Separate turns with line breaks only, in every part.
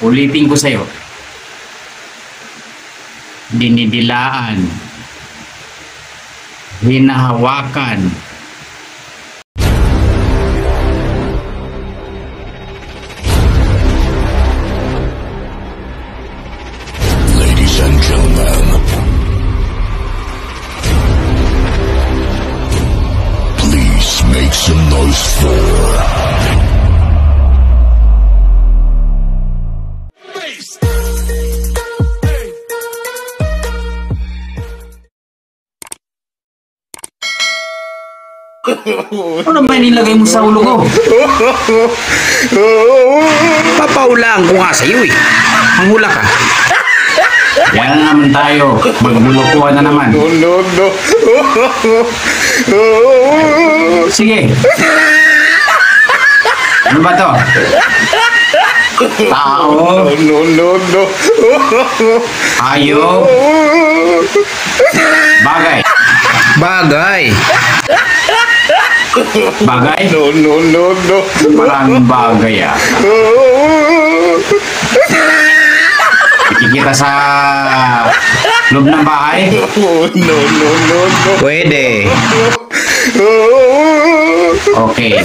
Ulitin ko sa'yo. Dinidilaan. Hinahawakan. Ano naman nilagay mo sa ulo ko?
Papaulaan ko nga sa'yo eh. Manghula ka.
Yan na naman tayo. Maglulukuhan na naman.
no, no.
Sige. Ano ba to? Tao,
no, no, no.
hayop, bagay.
Bagay.
Bagay?
No, no, no, no.
Parang bagay ah. Ikikita sa loob ng bahay?
No, no, no, no.
Pwede.
Okay.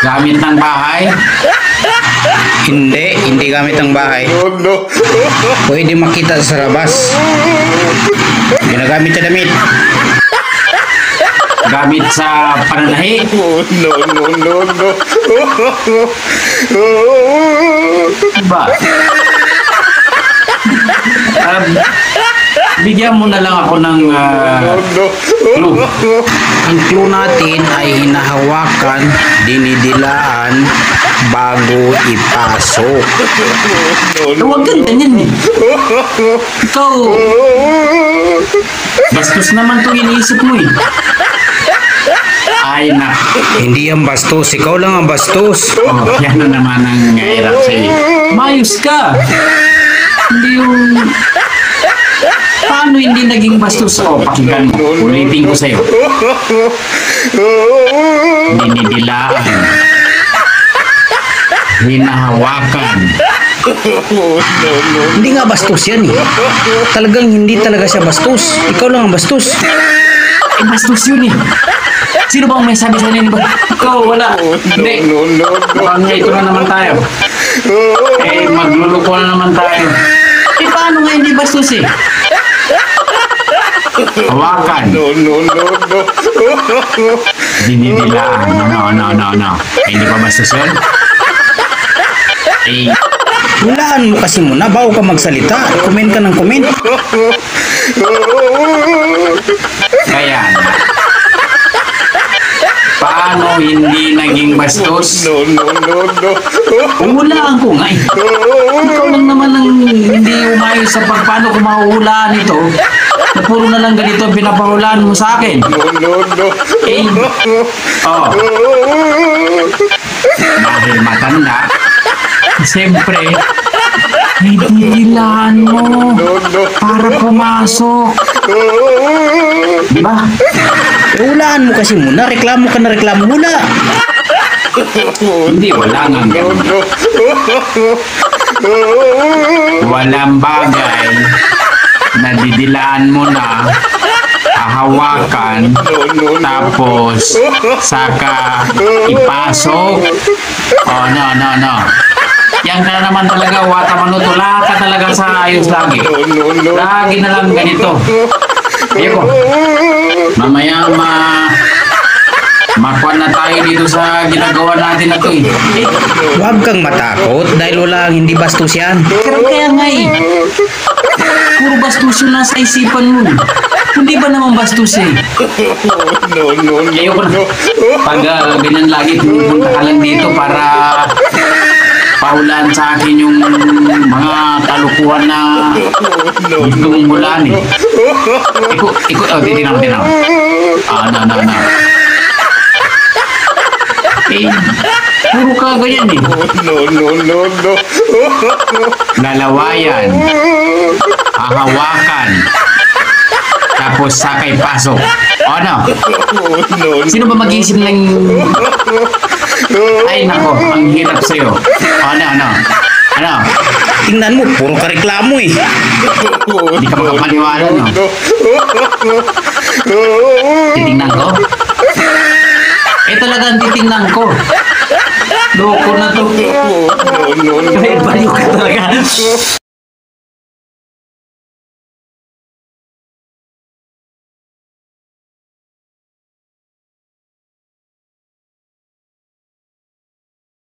Gamit ng bahay?
Hindi, hindi gamit ang bahay.
No, no.
Pwede makita sa labas. Ginagamit sa damit.
Gamit sa pananahi?
No, no, no, no.
Diba? Ah, bigyan mo na lang ako ng
No,
clue.
Ang clue natin ay hinahawakan, dinidilaan, bago ipasok.
Eh, Huwag kang ganyan eh. Ikaw, bastos naman itong iniisip mo eh. Ay, nak.
Hindi yan bastos. Ikaw lang ang bastos.
Oh, yan na naman ang hirap sa'yo. Mayos ka. Hindi yung... Paano hindi naging bastos? Oh, pakinggan mo. Ulitin ko sa'yo. Dinidilaan. Hinahawakan.
Hindi nga bastos yan eh. Talagang hindi talaga siya bastos. Ikaw lang ang bastos.
Eh, bastos yun eh. Sino bang may sabi sa inyo ba? Ikaw, wala. Hindi.
no, no, no.
Mukhang ito na naman tayo. Eh, magluluko na naman tayo. Eh, paano nga hindi bastos eh? Hawakan.
No, no, no, no.
Dinidilaan. No, no, no, no. Eh, hindi pa bastos yun? Eh,
Hulaan mo kasi muna bago ka magsalita. Comment ka ng comment.
kaya na. Paano hindi naging bastos?
No, no, no, no.
Hulaan ko nga eh. Ikaw lang naman ang hindi umayos sa pag paano ko mahuhulaan ito. Na puro na lang ganito ang pinapahulaan mo sa akin.
No, no, no.
Eh, oh, dahil matanda, siyempre, hidilaan mo
No, no.
para pumasok. Di ba?
Eh, hulaan mo kasi muna. Reklamo ka na reklamo. Hula.
Hindi, wala nga
No,
ganun.
no.
Walang bagay na didilaan mo na, hahawakan, tapos saka ipasok. Oh, no, no, no. Yan ka na naman talaga, wata manuto. Lahat ka talaga sa ayos lagi.
No, no, no.
Lagi na lang ganito. Eko, mamaya ma... Makuha na tayo dito sa ginagawa natin na to eh.
Huwag kang matakot dahil wala ang hindi bastos yan.
Pero kaya nga eh. Puro bastos yun nasa isipan mo. Hindi ba naman bastos eh?
No, no, no.
Ayoko na. Pag ah, ganyan lagi, pumunta ka lang dito para paulan sa akin yung mga kalukuhan na gusto mong hulaan eh. Iko, iko, oh, titignan ko, titignan ko. Ah, no, no, no. Puro ka ganyan eh.
No, no, no, no.
lalawayan, hahawakan, tapos sakay pasok. O ano?
No,
Sino ba mag-iisip ng... Ay nako, ang hirap sa'yo. O ano, ano? Ano Ano?
Tingnan mo, puro ka reklamo eh.
Hindi ka makapaniwala, no? Titingnan ko? Talagang titingnan ko. Loko na to.
no, no, no.
May baliw ka talaga.